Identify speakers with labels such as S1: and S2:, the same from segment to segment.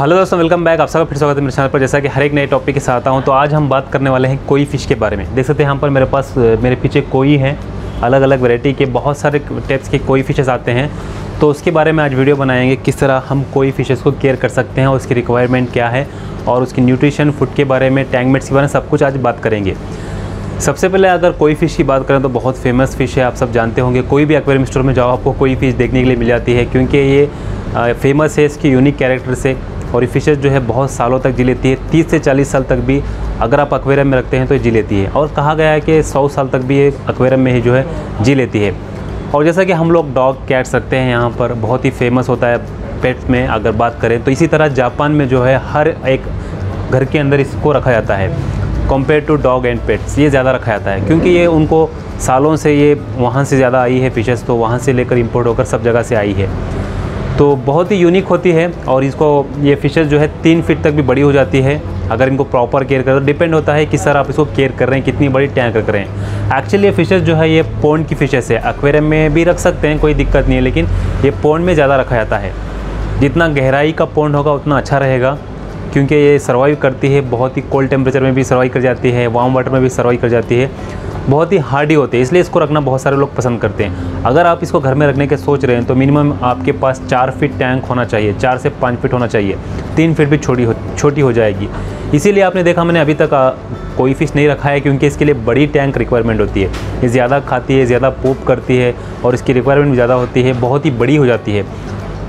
S1: Hello दोस्तों, welcome back. आप सबका फिर स्वागत है मेरे चैनल पर। जैसा कि हर एक नए टॉपिक के साथ आता हूँ तो आज हम बात करने वाले हैं कोई फ़िश के बारे में। देख सकते हैं यहाँ पर मेरे पास, मेरे पीछे कोई हैं अलग अलग वैरायटी के, बहुत सारे टाइप्स के कोई फिशेस आते हैं। तो उसके बारे में आज वीडियो बनाएँगे, किस तरह हम कोई फिशेस को केयर कर सकते हैं, और उसकी रिक्वायरमेंट क्या है, और उसकी न्यूट्रिशन फ़ूड के बारे में टैंक मेट्स के बारे में सब कुछ आज बात करेंगे। सबसे पहले अगर कोई फ़िश की बात करें तो बहुत फ़ेमस फ़िश है, आप सब जानते होंगे। कोई भी एक्वेरियम स्टोर में जाओ, आपको कोई फ़िश देखने के लिए मिल जाती है, क्योंकि ये फ़ेमस है इसकी यूनिक कैरेक्टर से। और ये फिशेस जो है बहुत सालों तक जी लेती है। 30 से 40 साल तक भी अगर आप एक्वेरियम में रखते हैं तो ये जी लेती है। और कहा गया है कि 100 साल तक भी ये एक्वेरियम में ही जो है जी लेती है। और जैसा कि हम लोग डॉग कैट्स रखते हैं यहाँ पर, बहुत ही फ़ेमस होता है पेट्स में, अगर बात करें तो। इसी तरह जापान में जो है हर एक घर के अंदर इसको रखा जाता है। Compare to dog and pets ये ज़्यादा रखा जाता है। क्योंकि ये उनको सालों से ये वहाँ से ज़्यादा आई है फिशेस तो वहाँ से लेकर इंपोर्ट होकर सब जगह से आई है। तो बहुत ही यूनिक होती है और इसको, ये फिशेज़ जो है तीन फीट तक भी बड़ी हो जाती है। अगर इनको प्रॉपर केयर करें तो डिपेंड होता है कि सर आप इसको केयर कर रहे हैं, कितनी बड़ी टैंक रख रहे हैं। एक्चुअली ये फिशेज़ जो है, ये पोन्ड की फिशेस है। एक्वेरियम में भी रख सकते हैं, कोई दिक्कत नहीं है, लेकिन ये पोन्ड में ज़्यादा रखा जाता है। जितना गहराई का पोन्ड होगा, उतना अच्छा रहेगा, क्योंकि ये सर्वाइव करती है, बहुत ही कोल्ड टेम्परेचर में भी सर्वाइव कर जाती है वार्म वाटर में भी सर्वाइव कर जाती है। बहुत ही हार्डी होते हैं, इसलिए इसको रखना बहुत सारे लोग पसंद करते हैं। अगर आप इसको घर में रखने के सोच रहे हैं तो मिनिमम आपके पास चार फीट टैंक होना चाहिए, चार से पाँच फीट होना चाहिए, तीन फीट भी छोटी हो छोटी हो जाएगी। इसीलिए आपने देखा, मैंने अभी तक कोई फ़िश नहीं रखा है, क्योंकि इसके लिए बड़ी टैंक रिक्वायरमेंट होती है। ये ज़्यादा खाती है, ज़्यादा पोप करती है, और इसकी रिक्वायरमेंट भी ज़्यादा होती है, बहुत ही बड़ी हो जाती है।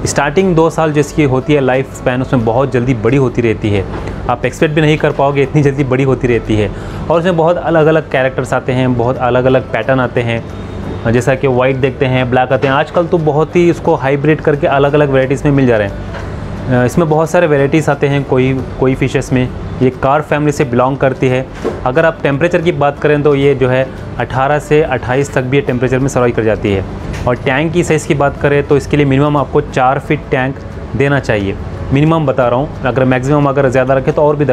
S1: स्टार्टिंग दो साल जिसकी होती है, लाइफ स्पैन उसमें बहुत जल्दी बड़ी होती रहती है। आप एक्सपेक्ट भी नहीं कर पाओगे, इतनी जल्दी बड़ी होती रहती है। और उसमें बहुत अलग अलग कैरेक्टर्स आते हैं, बहुत अलग अलग पैटर्न आते हैं। जैसा कि वाइट देखते हैं ब्लैक आते हैं। आजकल तो बहुत ही इसको हाइब्रिड करके अलग अलग वेराइटीज़ में मिल जा रहे हैं। इसमें बहुत सारे वेराइटीज़ आते हैं कोई कोई फिशेस में। ये कार फैमिली से बिलोंग करती है। अगर आप टेम्परेचर की बात करें तो ये जो है 18 से 28 तक भी ये टेम्परेचर में सर्वाइव कर जाती है। और टैंक की साइज़ की बात करें तो इसके लिए मिनिमम आपको चार फीट टैंक देना चाहिए। मिनिमम बता रहा हूँ, अगर मैक्सिमम अगर ज़्यादा रखें तो और भी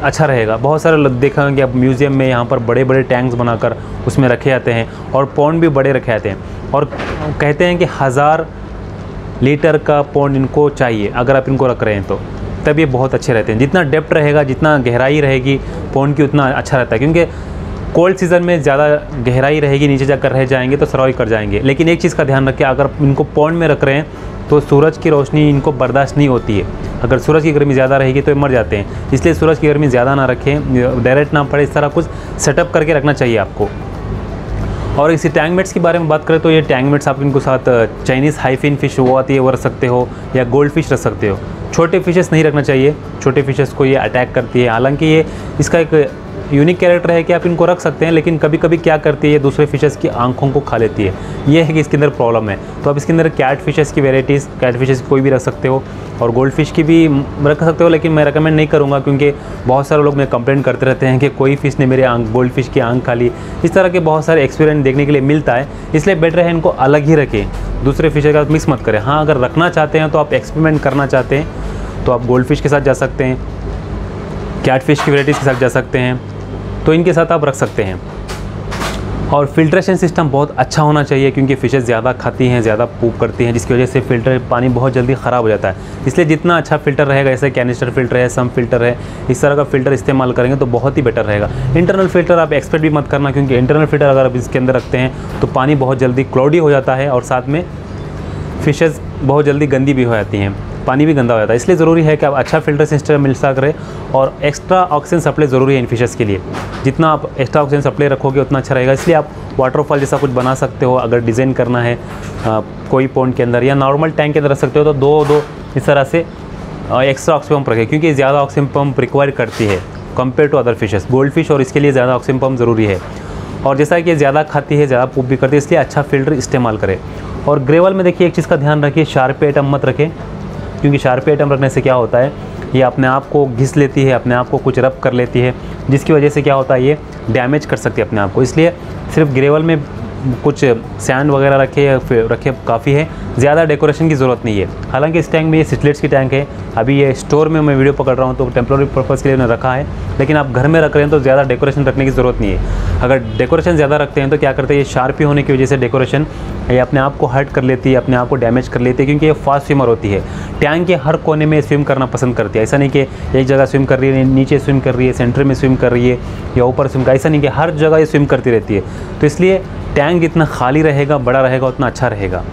S1: अच्छा रहेगा। बहुत सारे लोग देखा कि आप म्यूज़ियम में यहाँ पर बड़े बड़े टैंक्स बनाकर उसमें रखे जाते हैं और पौंड भी बड़े रखे जाते हैं। और कहते हैं कि हज़ार लीटर का पौंड इनको चाहिए, अगर आप इनको रख रहे हैं तो। तब ये बहुत अच्छे रहते हैं। जितना डेप्थ रहेगा, जितना गहराई रहेगी पौंड की उतना अच्छा रहता है। क्योंकि कोल्ड सीज़न में ज़्यादा गहराई रहेगी, नीचे जाकर रह जाएँगे तो सर्वाइव कर जाएँगे। लेकिन एक चीज़ का ध्यान रखें, अगर इनको पौंड में रख रहे हैं तो सूरज की रोशनी इनको बर्दाश्त नहीं होती है। अगर सूरज की गर्मी ज़्यादा रहेगी तो ये मर जाते हैं। इसलिए सूरज की गर्मी ज़्यादा ना रखें, डायरेक्ट ना पड़े, इस तरह कुछ सेटअप करके रखना चाहिए आपको। और इसी टैंक मेट्स के बारे में बात करें तो ये टैंक मेट्स आप इनको साथ, चाइनीज़ हाईफिन फ़िश वो आती है, वो रख सकते हो, या गोल्ड फ़िश रख सकते हो। छोटे फिशेस नहीं रखना चाहिए, छोटे फिशेस को ये अटैक करती है। हालाँकि ये, इसका एक यूनिक कैरेक्टर है कि आप इनको रख सकते हैं, लेकिन कभी कभी क्या करती है, ये दूसरे फिशेस की आँखों को खा लेती है। ये है कि इसके अंदर प्रॉब्लम है। तो आप इसके अंदर कैट फिशेस की वेराइटीज़ कैट फिशेस कोई भी रख सकते हो, और गोल्ड फ़िश की भी रख सकते हो, लेकिन मैं रिकमेंड नहीं करूँगा, क्योंकि बहुत सारे लोग मैं कंप्लेंट करते रहते हैं कि कोई फ़िश ने मेरे आँख गोल्ड फ़िश की आँख खा ली। इस तरह के बहुत सारे एक्सपीरियंस देखने के लिए मिलता है, इसलिए बेटर है इनको अलग ही रखें। दूसरे फिशेज का मिक्स मत करें। हाँ अगर रखना चाहते हैं तो आप एक्सपेरिमेंट करना चाहते हैं तो आप गोल्ड फ़िश के साथ जा सकते हैं कैट फ़िश की वेराइटीज़ के साथ जा सकते हैं। तो इनके साथ आप रख सकते हैं। और फिल्ट्रेशन सिस्टम बहुत अच्छा होना चाहिए क्योंकि फ़िशेज़ ज़्यादा खाती हैं, ज़्यादा पूप करती हैं, जिसकी वजह से फ़िल्टर पानी बहुत जल्दी ख़राब हो जाता है। इसलिए जितना अच्छा फ़िल्टर रहेगा, जैसे कैनिस्टर फ़िल्टर है सम फ़िल्टर है, इस तरह का फ़िल्टर इस्तेमाल करेंगे तो बहुत ही बेटर रहेगा। इंटरनल फ़िल्टर आप एक्सपेक्ट भी मत करना क्योंकि इंटरनल फ़िल्टर अगर आप इसके अंदर रखते हैं तो पानी बहुत जल्दी क्लाउडी हो जाता है और साथ में फ़िशेज़ बहुत जल्दी गंदी भी हो जाती हैं पानी भी गंदा हो जाता है। इसलिए ज़रूरी है कि आप अच्छा फ़िल्टर सिस्टम मिल सक रहे और एक्स्ट्रा ऑक्सीजन सप्लाई ज़रूरी है इन फिशेज़ के लिए। जितना आप एक्स्ट्रा ऑक्सीजन सप्लाई रखोगे उतना अच्छा रहेगा। इसलिए आप वाटरफॉल जैसा कुछ बना सकते हो अगर डिज़ाइन करना है आ, कोई पॉइंट के अंदर या नॉर्मल टैंक के अंदर रख सकते हो तो दो दो इस तरह से एक्स्ट्रा ऑक्सीजन पंप रखें क्योंकि ज़्यादा ऑक्सीजन पंप रिक्वायर करती है compare to other fishes gold fish और इसके लिए ज़्यादा ऑक्सीजन पंप ज़रूरी है। और जैसा कि ज़्यादा खाती है ज़्यादा पूप भी करती है इसलिए अच्छा फ़िल्टर इस्तेमाल करें। और ग्रेवल में देखिए एक चीज़ का ध्यान रखिए, शार्प आइटम मत रखें, क्योंकि शार्प आइटम रखने से क्या होता है, ये अपने आप को घिस लेती है, अपने आप को कुछ रब कर लेती है, जिसकी वजह से क्या होता है, ये डैमेज कर सकती है अपने आप को। इसलिए सिर्फ़ ग्रेवल में कुछ सैंड वगैरह रखे रखे काफ़ी है, ज़्यादा डेकोरेशन की ज़रूरत नहीं है। हालाँकि इस टैंक में ये सिटलेट्स की टैंक है, अभी ये स्टोर में मैं वीडियो पकड़ रहा हूँ तो टेम्प्रोरी पर्पज़ के लिए मैंने रखा है, लेकिन आप घर में रख रहे हैं तो ज़्यादा डेकोरेशन रखने की ज़रूरत नहीं है। अगर डेकोरेशन ज़्यादा रखते हैं तो क्या करते हैं, ये शार्पी होने की वजह से डेकोरेशन ये अपने आप को हर्ट कर लेती है, अपने आप को डैमेज कर लेती है, क्योंकि ये फास्ट स्विमर होती है। टैंक के हर कोने में स्विम करना पसंद करती है। ऐसा नहीं कि एक जगह स्विम कर रही है, नीचे स्विम कर रही है सेंटर में स्विम कर रही है, या ऊपर स्विम कर, ऐसा नहीं कि हर जगह ये स्विम करती रहती है। तो इसलिए टैंक जितना खाली रहेगा, बड़ा रहेगा, उतना अच्छा रहेगा।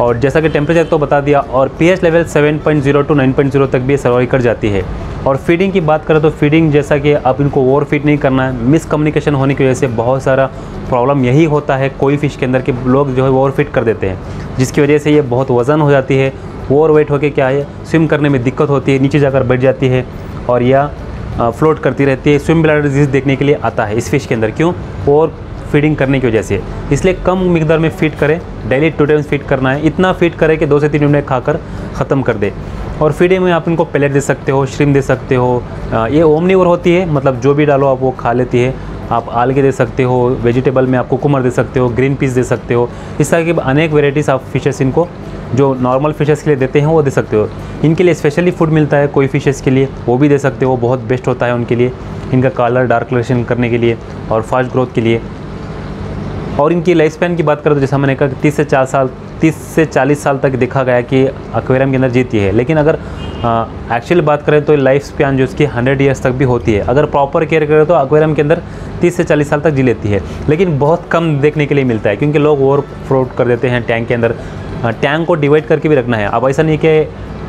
S1: और जैसा कि टेम्परेचर तो बता दिया, और पीएच लेवल 7.0 टू 9.0 तक भी सर्वाइव कर जाती है। और फीडिंग की बात करें तो फीडिंग जैसा कि अब इनको ओवर फ़ीड नहीं करना है मिसकम्युनिकेशन होने की वजह से बहुत सारा प्रॉब्लम यही होता है कोई फ़िश के अंदर कि लोग जो है ओवर फ़ीड कर देते हैं, जिसकी वजह से ये बहुत वज़न हो जाती है ओवर वेट होकर क्या है स्विम करने में दिक्कत होती है, नीचे जाकर बैठ जाती है और या फ्लोट करती रहती है स्विम ब्लैडर डिज़ीज़ देखने के लिए आता है इस फ़िश के अंदर, क्यों? और फीडिंग करने की वजह से। इसलिए कम मिकदार में फ़ीड करें डेली टू टाइम्स फ़ीड करना है, इतना फ़ीड करें कि दो से तीन मिनट खाकर ख़त्म कर दे। और फीडिंग में आप इनको पेलेट दे सकते हो श्रिम दे सकते हो। ये ओमनीवर होती है मतलब जो भी डालो आप वो खा लेती है। आप आलगे दे सकते हो वेजिटेबल में आप कुकुमर दे सकते हो ग्रीन पीस दे सकते हो। इस तरह की अनेक वेराइटीज़ आप फिशेस इनको, जो नॉर्मल फिशेस के लिए देते हैं, वो दे सकते हो। इनके लिए स्पेशली फ़ूड मिलता है कोई फिशेस के लिए, वो भी दे सकते हो, बहुत बेस्ट होता है उनके लिए। इनका कलर डार्क कलेक्शन करने के लिए और फास्ट ग्रोथ के लिए। और इनकी लाइफ स्पैन की बात करें तो जैसा मैंने कहा तीस से चार साल तीस से चालीस साल तक देखा गया कि एक्वेरियम के अंदर जीती है। लेकिन अगर एक्चुअली बात करें तो लाइफ स्पैन जो उसकी हंड्रेड ईयर्स तक भी होती है, अगर प्रॉपर केयर करें तो एक्वेरियम के अंदर तीस से चालीस साल तक जी लेती है। लेकिन बहुत कम देखने के लिए मिलता है, क्योंकि लोग ओवर फ्रोड कर देते हैं टैंक के अंदर। टैंक को डिवाइड करके भी रखना है। अब ऐसा नहीं कि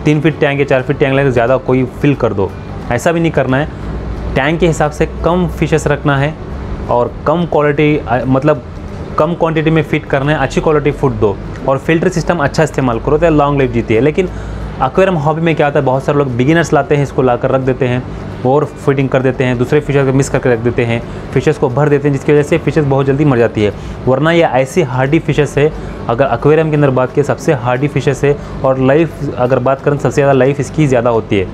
S1: तीन फीट टैंक या चार फीट टैंक लगे ज़्यादा कोई फिल कर दो। ऐसा भी नहीं करना है। टैंक के हिसाब से कम फिशेस रखना है और कम क्वालिटी मतलब कम क्वांटिटी में फिट करना है, अच्छी क्वालिटी फ़ूड दो। और फ़िल्टर सिस्टम अच्छा इस्तेमाल करो तो लॉन्ग लाइफ जीती है। लेकिन अक्वेरियम हॉबी में क्या होता है, बहुत सारे लोग बिगिनर्स लाते हैं, इसको लाकर रख देते हैं और फिटिंग कर देते हैं, दूसरे फिशेस को मिस करके रख देते हैं फिशेस को भर देते हैं, जिसकी वजह से फिशेस बहुत जल्दी मर जाती है। वरना ये ऐसी हार्डी फिशेस है, अगर अक्वेरियम के अंदर बात की सबसे हार्डी फिशेस है और लाइफ अगर बात करें सबसे ज़्यादा लाइफ इसकी ज़्यादा होती है,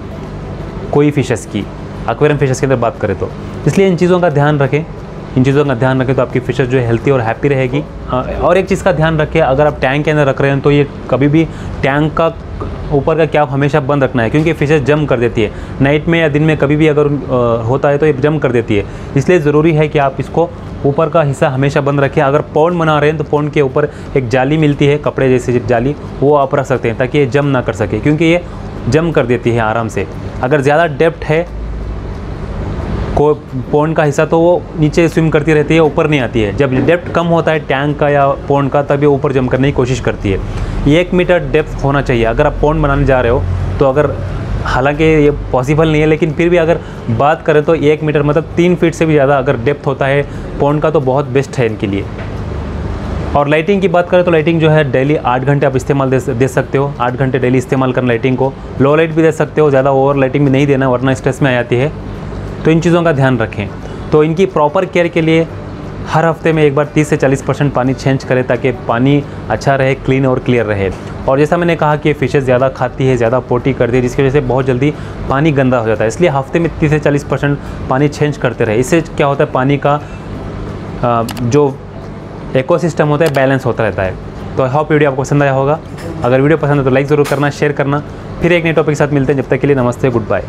S1: कोई फिशेस की अक्वेरियम फिशेस के अंदर बात करें तो। इसलिए इन चीज़ों का ध्यान रखें। इन चीज़ों का ध्यान रखें तो आपकी फिशेस जो है हेल्थी और हैप्पी रहेगी। और एक चीज़ का ध्यान रखें, अगर आप टैंक के अंदर रख रहे हैं तो ये कभी भी टैंक का ऊपर का क्या हमेशा बंद रखना है, क्योंकि फिशेज जम कर देती है। नाइट में या दिन में कभी भी अगर होता है तो ये जम कर देती है। इसलिए ज़रूरी है कि आप इसको ऊपर का हिस्सा हमेशा बंद रखें। अगर पौंड बना रहे हैं तो पौंड के ऊपर एक जाली मिलती है, कपड़े जैसी जाली, वो आप रख सकते हैं ताकि ये जम ना कर सके, क्योंकि ये जम कर देती है आराम से। अगर ज़्यादा डेप्थ है को पौंड का हिस्सा तो वो नीचे स्विम करती रहती है ऊपर नहीं आती है। जब डेप्थ कम होता है टैंक का या पोन का तभी ऊपर जम करने की कोशिश करती है। एक मीटर डेप्थ होना चाहिए। अगर आप पौंड बनाने जा रहे हो तो अगर हालाँकि ये पॉसिबल नहीं है लेकिन फिर भी अगर बात करें तो एक मीटर मतलब तीन फीट से भी ज़्यादा अगर डेप्थ होता है पोन का तो बहुत बेस्ट है इनके लिए। और लाइटिंग की बात करें तो लाइटिंग जो है डेली आठ घंटे आप इस्तेमाल दे, दे सकते हो। आठ घंटे डेली इस्तेमाल करना लाइटिंग को। लो लाइट भी दे सकते हो ज़्यादा ओवर लाइटिंग भी नहीं देना वरना स्ट्रेस में आ जाती है। तो इन चीज़ों का ध्यान रखें। तो इनकी प्रॉपर केयर के लिए हर हफ़्ते में एक बार 30 से 40 परसेंट पानी चेंज करें ताकि पानी अच्छा रहे क्लीन और क्लियर रहे। और जैसा मैंने कहा कि फ़िशेज़ ज़्यादा खाती है, ज़्यादा पोटी करती है जिसकी वजह से बहुत जल्दी पानी गंदा हो जाता है। इसलिए हफ़्ते में 30 से 40 परसेंट पानी चेंज करते रहे। इससे क्या होता है, पानी का जो इकोसिस्टम होता है बैलेंस होता रहता है। तो होप वीडियो आपको पसंद आया होगा। अगर वीडियो पसंद है तो लाइक ज़रूर करना शेयर करना। फिर एक नए टॉपिक के साथ मिलते हैं। जब तक के लिए नमस्ते गुड बाय